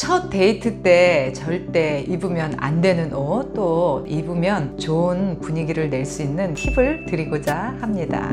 첫 데이트 때 절대 입으면 안 되는 옷, 또 입으면 좋은 분위기를 낼 수 있는 팁을 드리고자 합니다.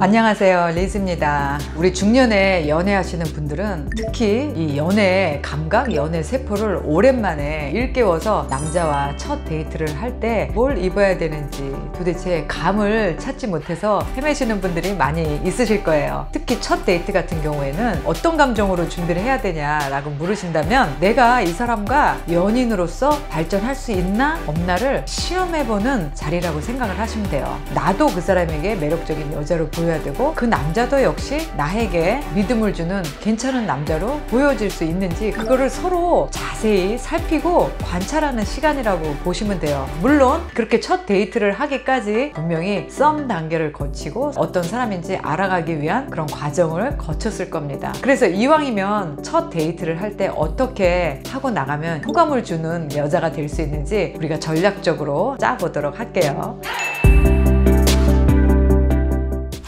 안녕하세요 리즈입니다. 우리 중년에 연애하시는 분들은 특히 이 연애 감각, 연애 세포를 오랜만에 일깨워서 남자와 첫 데이트를 할 때 뭘 입어야 되는지 도대체 감을 찾지 못해서 헤매시는 분들이 많이 있으실 거예요. 특히 첫 데이트 같은 경우에는 어떤 감정으로 준비를 해야 되냐 라고 물으신다면 내가 이 사람과 연인으로서 발전할 수 있나 없나를 시험해보는 자리라고 생각을 하시면 돼요. 나도 그 사람에게 매력적인 여자로 보여 보여야 되고 그 남자도 역시 나에게 믿음을 주는 괜찮은 남자로 보여질 수 있는지 그거를 서로 자세히 살피고 관찰하는 시간이라고 보시면 돼요. 물론 그렇게 첫 데이트를 하기까지 분명히 썸 단계를 거치고 어떤 사람인지 알아가기 위한 그런 과정을 거쳤을 겁니다. 그래서 이왕이면 첫 데이트를 할 때 어떻게 하고 나가면 호감을 주는 여자가 될 수 있는지 우리가 전략적으로 짜보도록 할게요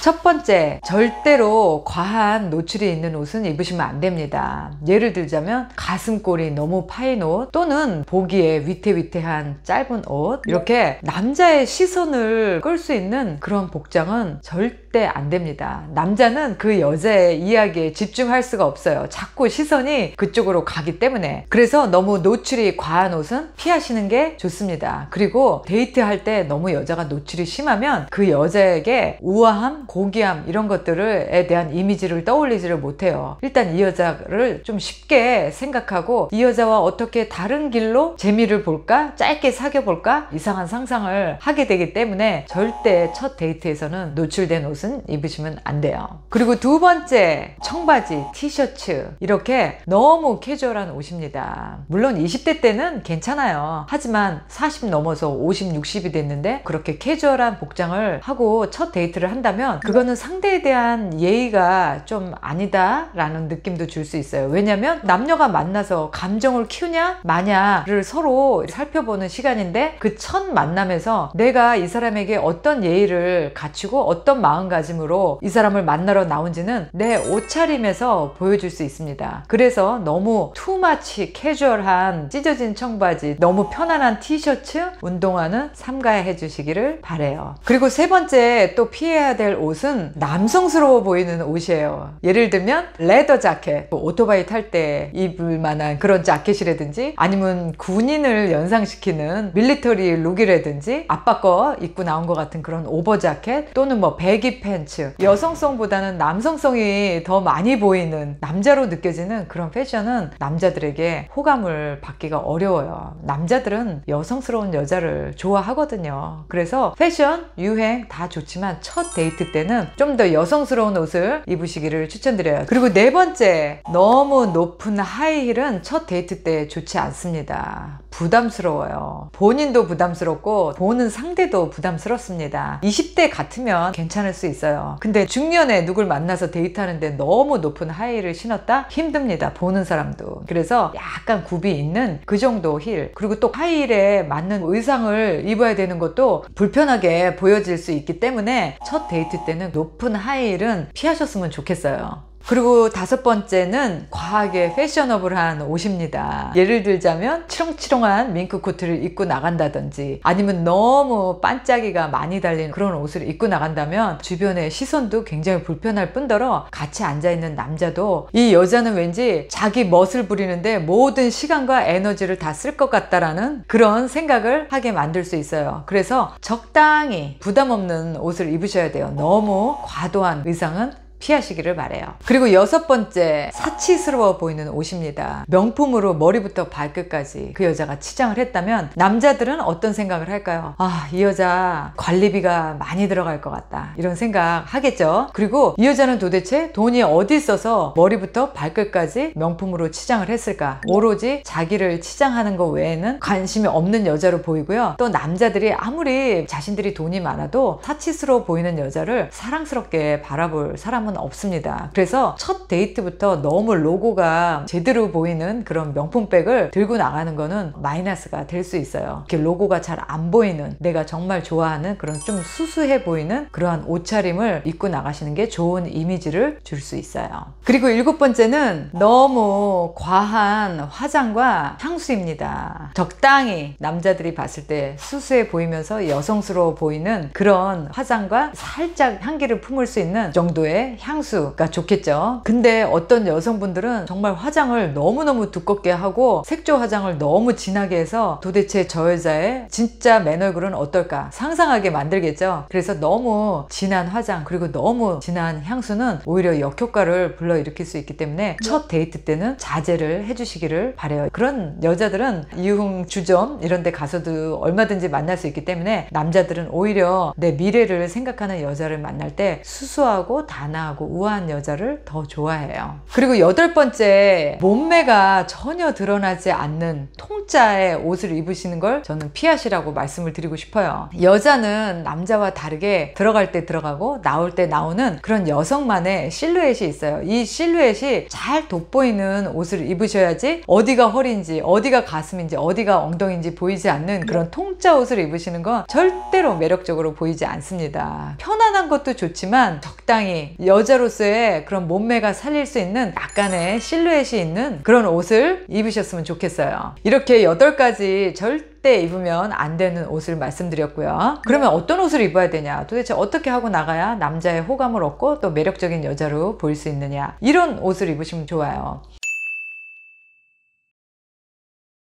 첫 번째, 절대로 과한 노출이 있는 옷은 입으시면 안 됩니다. 예를 들자면 가슴골이 너무 파인 옷 또는 보기에 위태위태한 짧은 옷 이렇게 남자의 시선을 끌 수 있는 그런 복장은 절대 안 됩니다. 남자는 그 여자의 이야기에 집중할 수가 없어요. 자꾸 시선이 그쪽으로 가기 때문에 그래서 너무 노출이 과한 옷은 피하시는 게 좋습니다. 그리고 데이트할 때 너무 여자가 노출이 심하면 그 여자에게 우아함, 고귀함 이런 것들에 대한 이미지를 떠올리지를 못해요. 일단 이 여자를 좀 쉽게 생각하고 이 여자와 어떻게 다른 길로 재미를 볼까? 짧게 사귀어 볼까? 이상한 상상을 하게 되기 때문에 절대 첫 데이트에서는 노출된 옷은 입으시면 안 돼요. 그리고 두 번째 청바지, 티셔츠 이렇게 너무 캐주얼한 옷입니다. 물론 20대 때는 괜찮아요. 하지만 40 넘어서 50, 60이 됐는데 그렇게 캐주얼한 복장을 하고 첫 데이트를 한다면 그거는 상대에 대한 예의가 좀 아니다 라는 느낌도 줄 수 있어요 왜냐면 남녀가 만나서 감정을 키우냐 마냐를 서로 살펴보는 시간인데 그 첫 만남에서 내가 이 사람에게 어떤 예의를 갖추고 어떤 마음 가짐으로 이 사람을 만나러 나온지는 내 옷차림에서 보여줄 수 있습니다. 그래서 너무 too much 캐주얼한 찢어진 청바지 너무 편안한 티셔츠 운동화는 삼가해 주시기를 바래요. 그리고 세 번째 또 피해야 될 옷은 남성스러워 보이는 옷이에요. 예를 들면 leather 자켓 뭐 오토바이 탈 때 입을 만한 그런 자켓이라든지 아니면 군인을 연상시키는 밀리터리 룩이라든지 아빠 거 입고 나온 것 같은 그런 오버 자켓 또는 뭐 팬츠 여성성보다는 남성성이 더 많이 보이는 남자로 느껴지는 그런 패션은 남자들에게 호감을 받기가 어려워요. 남자들은 여성스러운 여자를 좋아하거든요. 그래서 패션, 유행 다 좋지만 첫 데이트 때는 좀 더 여성스러운 옷을 입으시기를 추천드려요. 그리고 네 번째 너무 높은 하이힐은 첫 데이트 때 좋지 않습니다. 부담스러워요. 본인도 부담스럽고 보는 상대도 부담스럽습니다. 20대 같으면 괜찮을 수 있어요. 근데 중년에 누굴 만나서 데이트하는데 너무 높은 하이힐을 신었다? 힘듭니다. 보는 사람도. 그래서 약간 굽이 있는 그 정도 힐. 그리고 또 하이힐에 맞는 의상을 입어야 되는 것도 불편하게 보여질 수 있기 때문에 첫 데이트 때는 높은 하이힐은 피하셨으면 좋겠어요 그리고 다섯 번째는 과하게 fashionable한 옷입니다. 예를 들자면 치렁치렁한 밍크 코트를 입고 나간다든지 아니면 너무 반짝이가 많이 달린 그런 옷을 입고 나간다면 주변의 시선도 굉장히 불편할 뿐더러 같이 앉아있는 남자도 이 여자는 왠지 자기 멋을 부리는데 모든 시간과 에너지를 다 쓸 것 같다라는 그런 생각을 하게 만들 수 있어요. 그래서 적당히 부담 없는 옷을 입으셔야 돼요. 너무 과도한 의상은 피하시기를 바래요. 그리고 여섯 번째 사치스러워 보이는 옷입니다. 명품으로 머리부터 발끝까지 그 여자가 치장을 했다면 남자들은 어떤 생각을 할까요? 아 이 여자 관리비가 많이 들어갈 것 같다. 이런 생각 하겠죠? 그리고 이 여자는 도대체 돈이 어디 있어서 머리부터 발끝까지 명품으로 치장을 했을까? 오로지 자기를 치장하는 것 외에는 관심이 없는 여자로 보이고요. 또 남자들이 아무리 자신들이 돈이 많아도 사치스러워 보이는 여자를 사랑스럽게 바라볼 사람은 사람은 없습니다. 그래서 첫 데이트부터 너무 로고가 제대로 보이는 그런 명품백을 들고 나가는 거는 마이너스가 될 수 있어요. 이렇게 로고가 잘 안 보이는 내가 정말 좋아하는 그런 좀 수수해 보이는 그러한 옷차림을 입고 나가시는 게 좋은 이미지를 줄 수 있어요. 그리고 일곱 번째는 너무 과한 화장과 향수입니다. 적당히 남자들이 봤을 때 수수해 보이면서 여성스러워 보이는 그런 화장과 살짝 향기를 품을 수 있는 정도의 향수가 좋겠죠. 근데 어떤 여성분들은 정말 화장을 너무너무 두껍게 하고 색조 화장을 너무 진하게 해서 도대체 저 여자의 진짜 맨 얼굴은 어떨까 상상하게 만들겠죠. 그래서 너무 진한 화장 그리고 너무 진한 향수는 오히려 역효과를 불러일으킬 수 있기 때문에 첫 데이트 때는 자제를 해주시기를 바래요. 그런 여자들은 이흥 주점 이런 데 가서도 얼마든지 만날 수 있기 때문에 남자들은 오히려 내 미래를 생각하는 여자를 만날 때 수수하고 단아하고 우아한 여자를 더 좋아해요. 그리고 여덟 번째 몸매가 전혀 드러나지 않는 통짜의 옷을 입으시는 걸 저는 피하시라고 말씀을 드리고 싶어요. 여자는 남자와 다르게 들어갈 때 들어가고 나올 때 나오는 그런 여성만의 실루엣이 있어요. 이 실루엣이 잘 돋보이는 옷을 입으셔야지 어디가 허리인지 어디가 가슴인지 어디가 엉덩이인지 보이지 않는 그런 통짜 옷을 입으시는 건 절대로 매력적으로 보이지 않습니다. 편안한 것도 좋지만 적당히 여 자로서의 그런 몸매가 살릴 수 있는 약간의 실루엣이 있는 그런 옷을 입으셨으면 좋겠어요. 이렇게 8가지 절대 입으면 안 되는 옷을 말씀드렸고요. 그러면 어떤 옷을 입어야 되냐? 도대체 어떻게 하고 나가야 남자의 호감을 얻고 또 매력적인 여자로 보일 수 있느냐? 이런 옷을 입으시면 좋아요.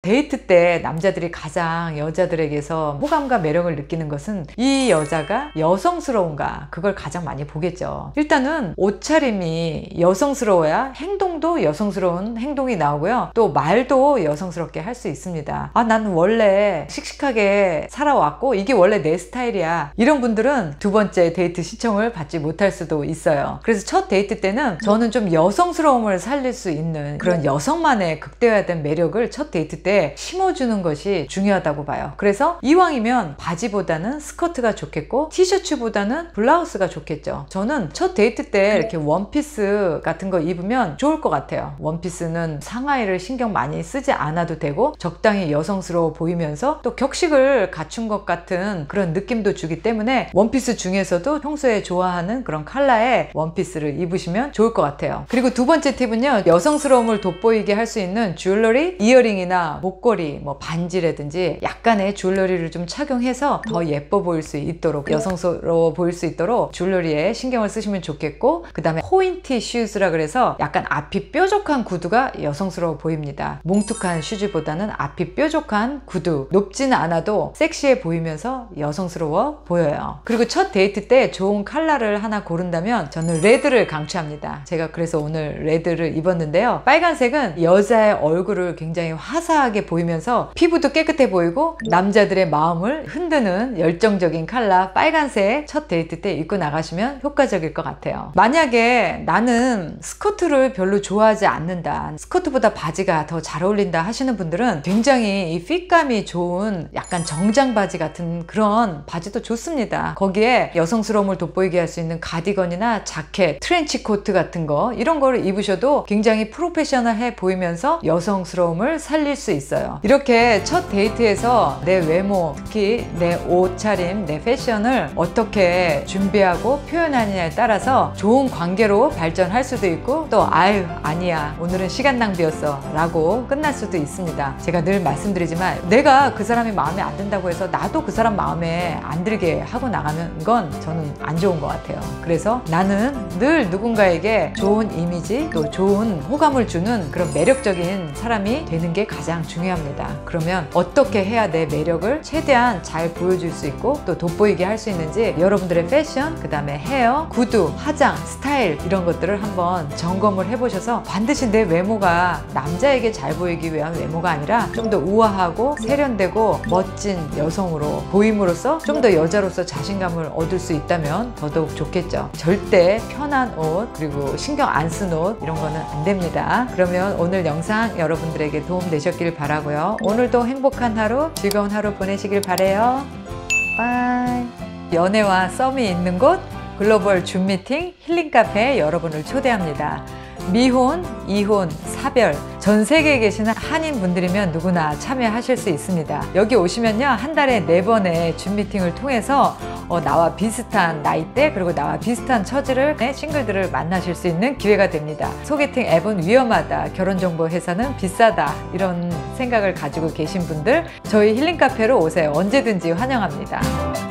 데이트 때 남자들이 가장 여자들에게서 호감과 매력을 느끼는 것은 이 여자가 여성스러운가? 그걸 가장 많이 보겠죠. 일단은 옷차림이 여성스러워야 행동도 여성스러운 행동이 나오고요. 또 말도 여성스럽게 할 수 있습니다. 아 나는 원래 씩씩하게 살아왔고 이게 원래 내 스타일이야. 이런 분들은 두 번째 데이트 신청을 받지 못할 수도 있어요. 그래서 첫 데이트 때는 저는 좀 여성스러움을 살릴 수 있는 그런 여성만의 극대화된 매력을 첫 데이트 때 심어주는 것이 중요하다고 봐요. 그래서 이왕이면 바지보다는 스커트가 좋겠고 티셔츠보다는 블라우스가 좋겠죠. 저는 첫 데이트 때 이렇게 원피스 같은 거 입으면 좋을 것 같아요. 원피스는 상하의를 신경 많이 쓰지 않아도 되고 적당히 여성스러워 보이면서 또 격식을 갖춘 것 같은 그런 느낌도 주기 때문에 원피스 중에서도 평소에 좋아하는 그런 컬러의 원피스를 입으시면 좋을 것 같아요. 그리고 두 번째 팁은요. 여성스러움을 돋보이게 할 수 있는 주얼러리, 이어링이나 목걸이, 뭐 반지라든지 약간의 jewelry를 좀 착용해서 더 예뻐 보일 수 있도록 여성스러워 보일 수 있도록 jewelry에 신경을 쓰시면 좋겠고 그 다음에 pointy shoes라 그래서 약간 앞이 뾰족한 구두가 여성스러워 보입니다. 뭉툭한 슈즈보다는 앞이 뾰족한 구두 높지는 않아도 섹시해 보이면서 여성스러워 보여요. 그리고 첫 데이트 때 좋은 컬러를 하나 고른다면 저는 red를 강추합니다. 제가 그래서 오늘 red를 입었는데요. 빨간색은 여자의 얼굴을 굉장히 화사하게 보이면서 피부도 깨끗해 보이고 남자들의 마음을 흔드는 열정적인 컬러 빨간색 첫 데이트 때 입고 나가시면 효과적일 것 같아요. 만약에 나는 스커트를 별로 좋아하지 않는다. 스커트보다 바지가 더 잘 어울린다 하시는 분들은 굉장히 이 fit감이 좋은 약간 정장 바지 같은 그런 바지도 좋습니다. 거기에 여성스러움을 돋보이게 할 수 있는 가디건이나 자켓, 트렌치 코트 같은 거 이런 거를 입으셔도 굉장히 프로페셔널해 보이면서 여성스러움을 살릴 수 있어요. 이렇게 첫 데이트에서 내 외모, 특히 내 옷차림, 내 패션을 어떻게 준비하고 표현하느냐에 따라서 좋은 관계로 발전할 수도 있고 또 아유 아니야 오늘은 시간 낭비였어 라고 끝날 수도 있습니다. 제가 늘 말씀드리지만 내가 그 사람이 마음에 안 든다고 해서 나도 그 사람 마음에 안 들게 하고 나가는 건 저는 안 좋은 것 같아요. 그래서 나는 늘 누군가에게 좋은 이미지 또 좋은 호감을 주는 그런 매력적인 사람이 되는 게 가장 중요합니다. 그러면 어떻게 해야 내 매력을 최대한 잘 보여줄 수 있고 또 돋보이게 할 수 있는지 여러분들의 패션, 그 다음에 헤어, 구두, 화장, 스타일 이런 것들을 한번 점검을 해보셔서 반드시 내 외모가 남자에게 잘 보이기 위한 외모가 아니라 좀 더 우아하고 세련되고 멋진 여성으로 보임으로써 좀 더 여자로서 자신감을 얻을 수 있다면 더더욱 좋겠죠. 절대 편한 옷 그리고 신경 안 쓴 옷 이런 거는 안 됩니다. 그러면 오늘 영상 여러분들에게 도움 되셨길 바 라고요. 오늘도 행복한 하루, 즐거운 하루 보내시길 바래요. Bye. 연애와 썸이 있는 곳 글로벌 줌 미팅 힐링 카페에 여러분을 초대합니다. 미혼, 이혼, 사별, 전 세계에 계시는 한인 분들이면 누구나 참여하실 수 있습니다. 여기 오시면요, 한 달에 네 번의 줌 미팅을 통해서 어, 나와 비슷한 나이대 그리고 나와 비슷한 처지를 의 싱글들을 만나실 수 있는 기회가 됩니다. 소개팅 앱은 위험하다, 결혼 정보 회사는 비싸다 이런 생각을 가지고 계신 분들 저희 힐링 카페로 오세요. 언제든지 환영합니다.